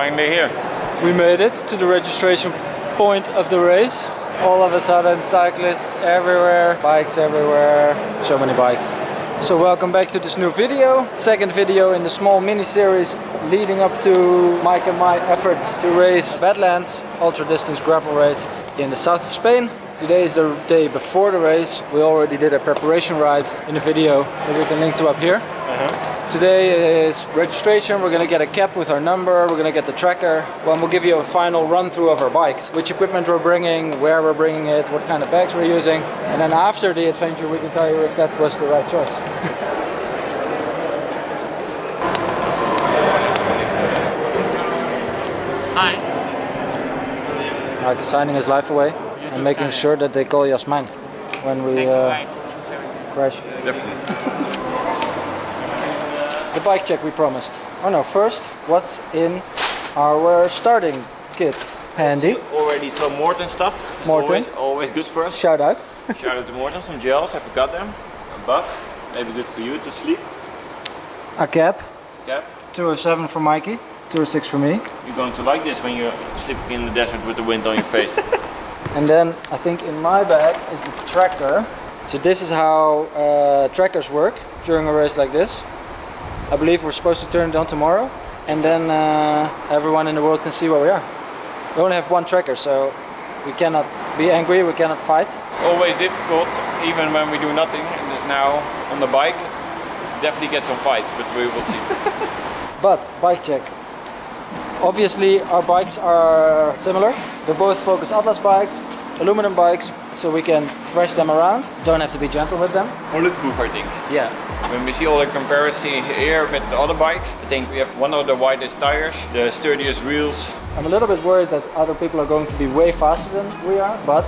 finally here. We made it to the registration point of the race. All of a sudden, cyclists everywhere, bikes everywhere, so many bikes. So welcome back to this new video, second video in the small mini series leading up to Mike and my efforts to race Badlands ultra distance gravel race in the south of Spain. Today is the day before the race. We already did a preparation ride in a video that we can link to up here. Uh-huh. Today is registration. We're gonna get a cap with our number. We're gonna get the tracker. Well, we'll give you a final run through of our bikes, which equipment we're bringing, where we're bringing it, what kind of bags we're using, and then after the adventure, we can tell you if that was the right choice. Hi. Like signing his life away and making sure that they call Jasmijn when we uh, crash. Definitely. The bike check we promised. Oh no, first, what's in our starting kit? Handy. Already some Maurten stuff. It's Maurten. Always, always good for us. Shout out. Shout out to Maurten. Some gels, I forgot them. A buff. Maybe good for you to sleep. A cap. Cap. 207 for Mikey. 206 for me. You're going to like this when you're sleeping in the desert with the wind on your face. And then I think in my bag is the tracker. So this is how uh, trackers work during a race like this. I believe we're supposed to turn it on tomorrow, and then uh, everyone in the world can see where we are. We only have one tracker, so we cannot be angry, we cannot fight. It's always difficult, even when we do nothing. And this now on the bike, definitely get some fights, but we will see. But bike check. Obviously, our bikes are similar. They're both Focus Atlas bikes, aluminum bikes, so we can thrash them around. Don't have to be gentle with them. Bulletproof, I think. Yeah, When we see all the comparison here with the other bikes, I think we have one of the widest tires, the sturdiest wheels. I'm a little bit worried that other people are going to be way faster than we are, but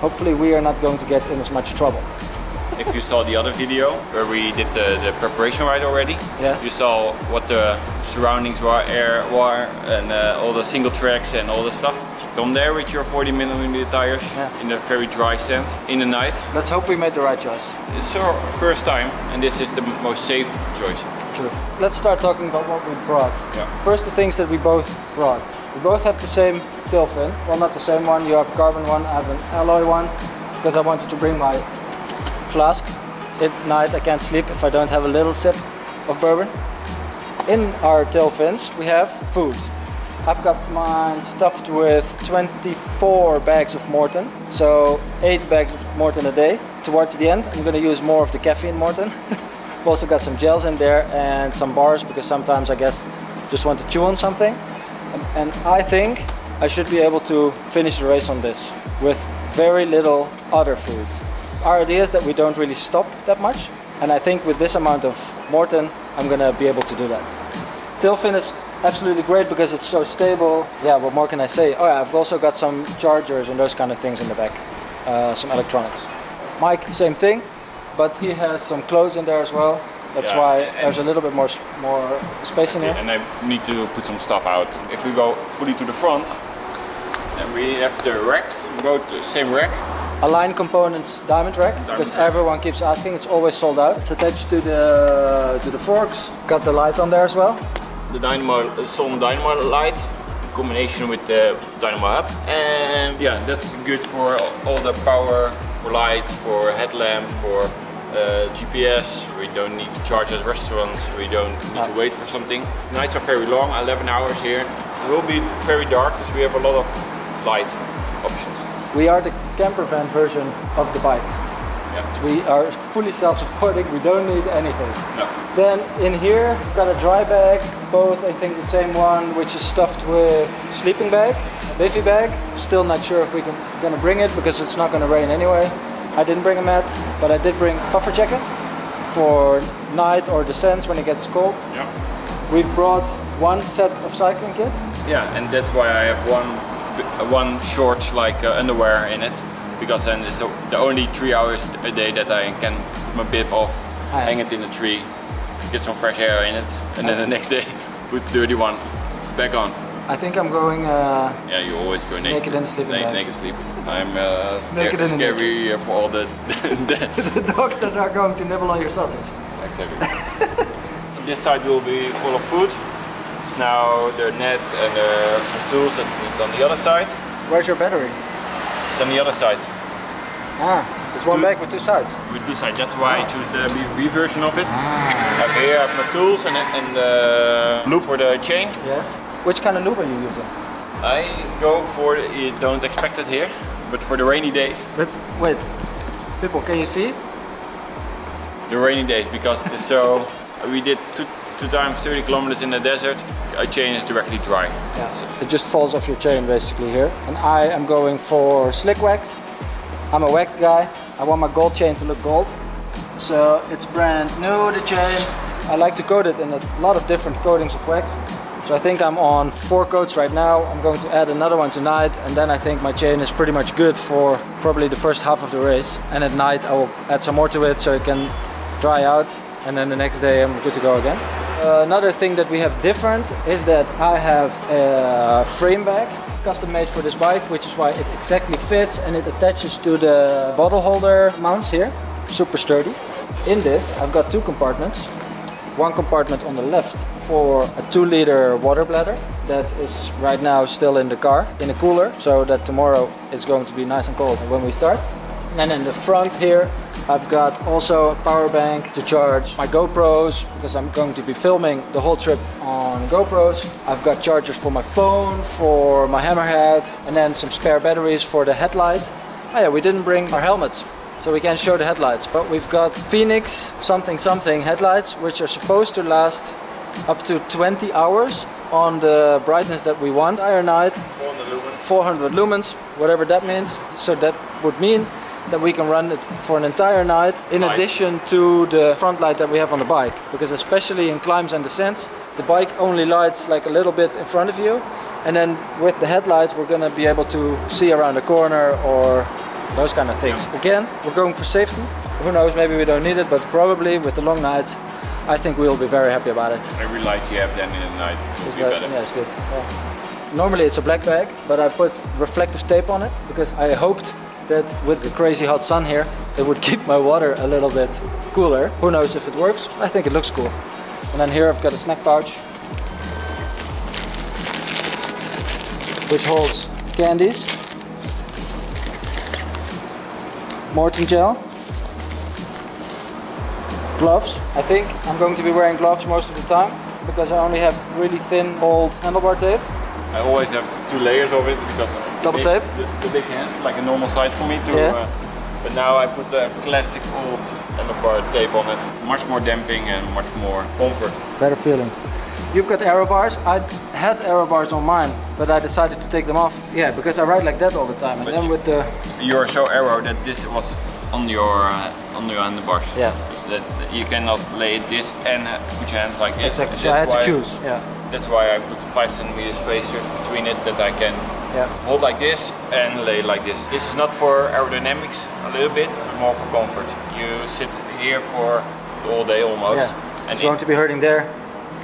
hopefully we are not going to get in as much trouble. If you saw the other video where we did the, the preparation ride already, Yeah. you saw what the surroundings were, air were, and uh, all the single tracks and all the stuff. If you come there with your 40 millimeter tires Yeah. in the very dry sand in the night, Let's hope we made the right choice. it's our first time, and this is the most safe choice. True. Let's start talking about what we brought. Yeah. First, the things that we both brought. We both have the same Tailfin. Well, not the same one. You have carbon one, I have an alloy one, because I wanted to bring my flask. At night, I can't sleep if I don't have a little sip of bourbon. In our Tailfins, we have food. I've got mine stuffed with 24 bags of Maurten, so 8 bags of Maurten a day. Towards the end, I'm going to use more of the caffeine Morton. I've also got some gels in there and some bars because sometimes I guess just want to chew on something. And I think I should be able to finish the race on this with very little other food. Our idea is that we don't really stop that much, and I think with this amount of Maurten, I'm gonna be able to do that. Tailfin is absolutely great because it's so stable. Yeah, what more can I say? Oh yeah, I've also got some chargers and those kind of things in the back, uh, some electronics. Mike, same thing, but he has some clothes in there as well. That's Yeah, why there's a little bit more more space in here. And I need to put some stuff out. If we go fully to the front, and we have the racks, we go to the same rack. Allygn Components diamond rack because everyone keeps asking. It's always sold out. It's attached to the to the forks. Got the light on there as well. the Dynamo uh, Son Dynamo light in combination with the Dynamo hub and yeah that's good for all the power for lights for headlamp for uh, GPS we don't need to charge at restaurants we don't need to wait for something nights are very long 11 hours here it will be very dark because we have a lot of light options We are the camper van version of the bike. yeah We are fully self-supporting. We don't need anything. Then in here, we've got a dry bag, both I think the same one, which is stuffed with sleeping bag, a bivy bag. Still not sure if we can gonna bring it because it's not gonna rain anyway. I didn't bring a mat, but I did bring puffer jacket for night or descents when it gets cold. yeah We've brought one set of cycling kit. Yeah, and that's why I have one one short like uh, underwear in it because then it's the the only three hours a day that I can put my bib off, Ah, yeah. hang it in the tree, get some fresh air in it, and then the next day put dirty one back on. I think I'm going. Uh, Yeah, you always go naked. Naked and sleeping Na- naked sleeping. I'm uh, scared, Naked scary uh, for all the, the the dogs that are going to nibble on your sausage. exactly. this side will be full of food. Now the net and uh, some tools that we need on the other side. Where's your battery? It's on the other side. Ah, it's one Two- bag with two sides. With two sides. That's why I choose the B, B version of it. I have here I have my tools and and uh, lube for the chain. Yeah. Which kind of lube are you using? I go for the, you don't expect it here, but for the rainy days. Let's wait. People, can you see? The rainy days because the, so we did two, two times 30 kilometers in the desert. A chain is directly dry. So- It just falls off your chain basically here. And I am going for slick wax. I'm a wax guy. I want my gold chain to look gold. So it's brand new, the chain. I like to coat it in a lot of different coatings of wax. So I think I'm on four coats right now. I'm going to add another one tonight and then I think my chain is pretty much good for probably the first half of the race. And at night I will add some more to it so it can dry out and then the next day I'm good to go again. Another thing that we have different is that I have a frame bag custom made for this bike which is why it exactly fits and it attaches to the bottle holder mounts here. Super sturdy. In this I've got two compartments. One compartment on the left for a 2 liter water bladder that is right now still in the car in a cooler so that tomorrow it's going to be nice and cold when we start. And then in the front here I've got also a power bank to charge my GoPros because I'm going to be filming the whole trip on GoPros. I've got chargers for my phone, for my hammerhead and then some spare batteries for the headlight. Oh yeah, we didn't bring our helmets so we can show the headlights. But we've got Fenix something something headlights which are supposed to last up to 20 hours on the brightness that we want. Entire night, 400 lumens. 400 lumens, whatever that means. So that would mean that we can run it for an entire night in Light. addition to the front light that we have on the bike. Because especially in climbs and descents, the bike only lights like a little bit in front of you. And then with the headlights, we're gonna be able to see around the corner or those kind of things. Again, we're going for safety. Who knows, maybe we don't need it, but probably with the long nights, I think we'll be very happy about it. Every light you have then in the night will It's be better. Yeah, it's good. Yeah. Normally it's a black bag, but I put reflective tape on it because I hoped that with the crazy hot sun here, it would keep my water a little bit cooler. Who knows if it works? I think it looks cool. And then here I've got a snack pouch, which holds candies, Maurten gel, gloves. I think I'm going to be wearing gloves most of the time because I only have really thin old handlebar tape. I always have two layers of it because Double big, tape? The, the big hands, like a normal size for me to. Yeah. Uh, but now I put the classic old handlebar tape on it. Much more damping and much more comfort. Better feeling. You've got aero bars. I had aero bars on mine, but I decided to take them off. Yeah, because I ride like that all the time. And But then you- with the You're so aero that this was on your uh, on your handlebars. Yeah. That, that you cannot lay this and put your hands like this. exactly. So I had to choose. Yeah. That's why I put the 5 centimeter spacers between it that I can Yeah. hold like this and lay like this. This is not for aerodynamics a little bit, but more for comfort. You sit here for all day almost. Yeah. And, It's going to be hurting there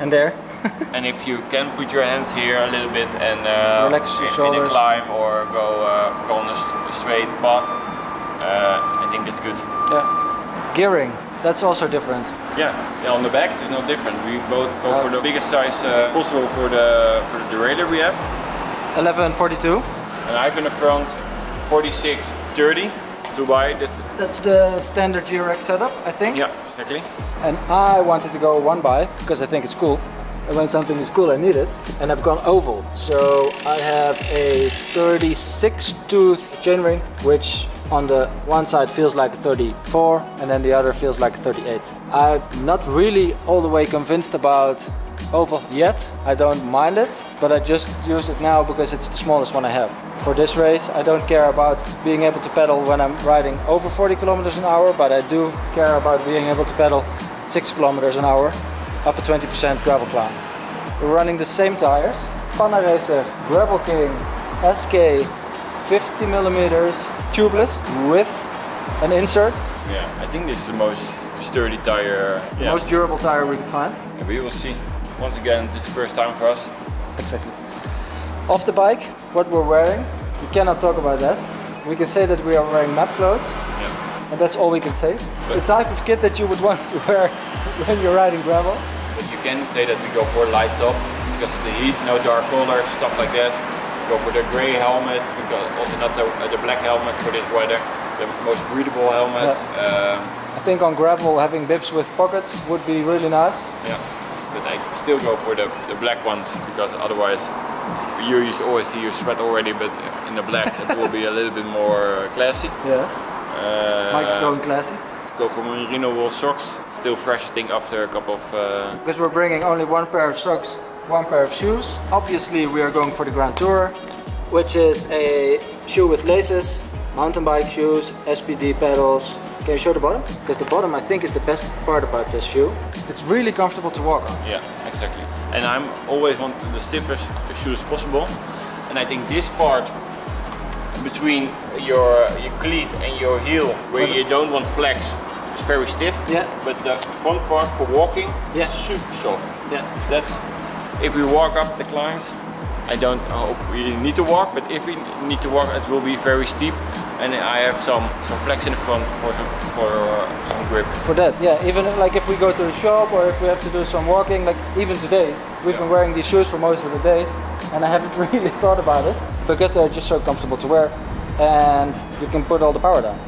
and there. and if you can put your hands here a little bit and uh, Relax your in- in a climb or go uh, go on a, st- a straight path, uh, I think that's good. Yeah. Gearing. That's also different. Yeah, yeah. On the back, it's no different. We both go Oh. for the biggest size uh, possible for the for the derailleur we have. 1142. And I have in the front 46, 30 two by. That's That's the standard GRX setup, I think. yeah, exactly. And I wanted to go one by because I think it's cool. And when something is cool, I need it. And I've gone oval. So I have a 36 tooth chainring, which on the one side feels like 34 and then the other feels like 38. I'm not really all the way convinced about oval yet. I don't mind it, but I just use it now because it's the smallest one I have. For this race, I don't care about being able to pedal when I'm riding over 40 kilometers an hour, but I do care about being able to pedal 6 kilometers an hour up a 20% gravel climb. We're running the same tires. Panaracer Gravel King SK 50 millimeters tubeless with an insert. Yeah, I think this is the most sturdy tire. The Yeah, most durable tire we could find. and we will see. Once again, this is the first time for us. Exactly. Off the bike, what we're wearing, we cannot talk about that. We can say that we are wearing MAAP clothes. Yeah. and that's all we can say. It's the type of kit that you would want to wear when you're riding gravel. But you can say that we go for a light top because of the heat, no dark colors, stuff like that. Go for the grey helmet, because also not the, uh, the black helmet for this weather, the most breathable helmet. Um, I think on gravel having bibs with pockets would be really nice. yeah, but I still go for the, the black ones because otherwise you, you always see your sweat already, but in the black it will be a little bit more classy. Yeah. Uh, Mike's going classy. Go for merino wool socks, still fresh I think after a couple of uh, Because we're bringing only one pair of socks, one pair of shoes. Obviously we are going for the Gran Tourer, which is a shoe with laces, mountain bike shoes, SPD pedals. Can you show the bottom? Because the bottom I think is the best part about this shoe. It's really comfortable to walk on. Yeah, exactly. And I'm always want the stiffest shoes possible. And I think this part between your your cleat and your heel, where you don't want flex, is very stiff. Yeah. But the front part for walking, Yeah. is super soft. Yeah. So that's if we walk up the climbs. I don't hope we need to walk, but if we need to walk, it will be very steep, and I have some some flex in the front for some for uh, some grip. For that, yeah. Even like if we go to the shop or if we have to do some walking, like even today, we've been wearing these shoes for most of the day, and I haven't really thought about it because they're just so comfortable to wear, and you can put all the power down.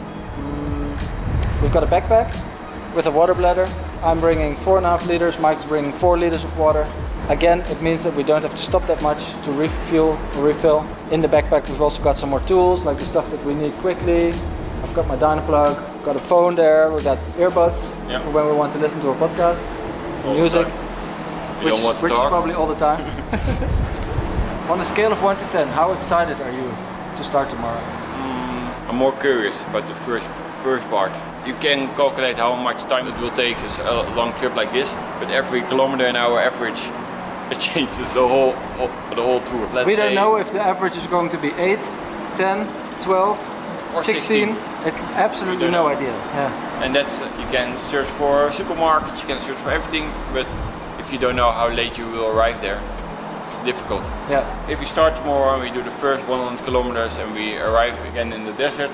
Mm, we've got a backpack with a water bladder. I'm bringing four and a half liters. Mike's bringing four liters of water. Again, it means that we don't have to stop that much to refuel or refill. In the backpack, we've also got some more tools, like the stuff that we need quickly. I've got my Dynaplug, got a phone there, we've got earbuds for when we want to listen to a podcast, oh, All music, time. Which, don't which is probably all the time. On a scale of 1 to 10, how excited are you to start tomorrow? Mm, I'm more curious about the first first part. You can calculate how much time it will take us a long trip like this, but every kilometer an hour average, the whole, the whole tour. Let's we don't know if the average is going to be 8, 10, 12, Or 16. 16. It, absolutely no know. idea. Yeah. and that's uh, you can search for supermarkets, you can search for everything, but if you don't know how late you will arrive there, it's difficult. Yeah. If we start tomorrow and we do the first 100 kilometers and we arrive again in the desert,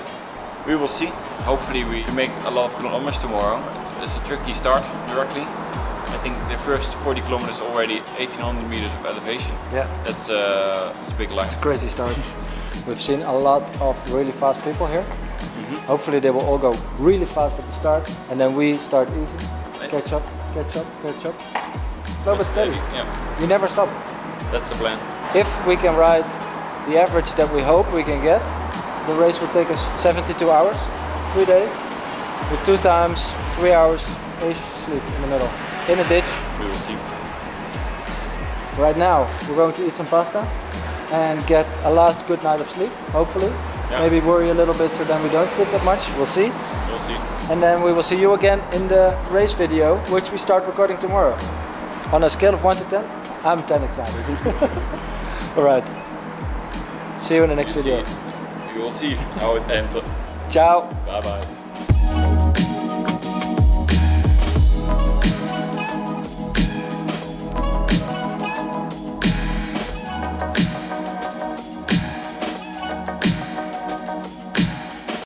we will see. Hopefully we can make a lot of kilometers tomorrow. It's a tricky start directly. I think the first 40 kilometers already 1800 meters of elevation. Yeah. That's, uh, that's a big line. Crazy start. We've seen a lot of really fast people here. Mm-hmm. Hopefully they will all go really fast at the start and then we start easy. Catch up, catch up, catch up. Slow but steady. Yeah, We never stop. that's the plan. If we can ride the average that we hope we can get, the race will take us 72 hours, three days, with two times three hours ish sleep in the middle, in a ditch. We will see. Right now, we're going to eat some pasta and get a last good night of sleep, hopefully. Yeah. Maybe worry a little bit so then we don't sleep that much, we'll see. We'll see. And then we will see you again in the race video, which we start recording tomorrow. On a scale of 1 to 10, I'm 10 excited. Alright. See you in the next You video. see. You will see how it ends. Ciao. Bye bye.